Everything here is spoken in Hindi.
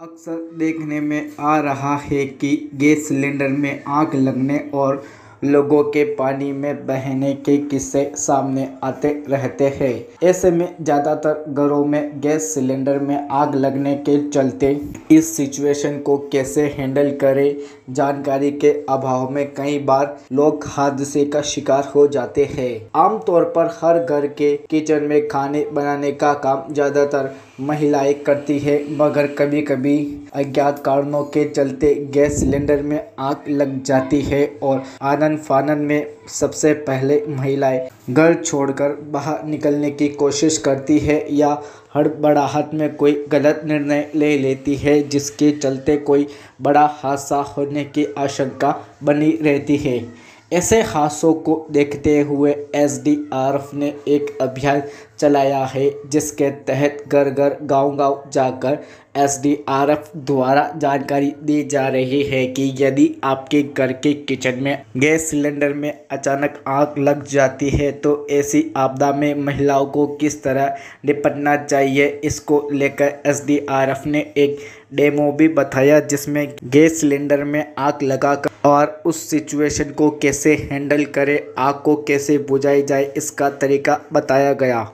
अक्सर देखने में आ रहा है कि गैस सिलेंडर में आग लगने और लोगों के पानी में बहने के किस्से सामने आते रहते हैं। ऐसे में ज़्यादातर घरों में गैस सिलेंडर में आग लगने के चलते इस सिचुएशन को कैसे हैंडल करें, जानकारी के अभाव में कई बार लोग हादसे का शिकार हो जाते हैं। आमतौर पर हर घर के किचन में खाने बनाने का काम ज़्यादातर महिलाएँ करती है, मगर कभी कभी अज्ञात कारणों के चलते गैस सिलेंडर में आग लग जाती है और आनंद फानन में सबसे पहले महिलाएँ घर छोड़कर बाहर निकलने की कोशिश करती है या हड़बड़ाहट में कोई गलत निर्णय ले लेती है, जिसके चलते कोई बड़ा हादसा होने की आशंका बनी रहती है। ऐसे हादसों को देखते हुए एसडीआरएफ ने एक अभियान चलाया है, जिसके तहत घर घर गाँव गाँव जाकर एसडीआरएफ द्वारा जानकारी दी जा रही है कि यदि आपके घर के किचन में गैस सिलेंडर में अचानक आग लग जाती है तो ऐसी आपदा में महिलाओं को किस तरह निपटना चाहिए, इसको लेकर एसडीआरएफ ने एक डेमो भी बताया, जिसमें गैस सिलेंडर में आग लगाकर और उस सिचुएशन को कैसे हैंडल करें आग को कैसे बुझाई जाए, इसका तरीका बताया गया।